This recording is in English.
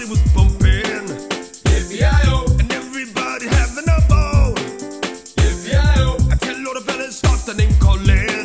everybody was bumping. And everybody having a ball. I I tell all the fellas, start the name calling.